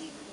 see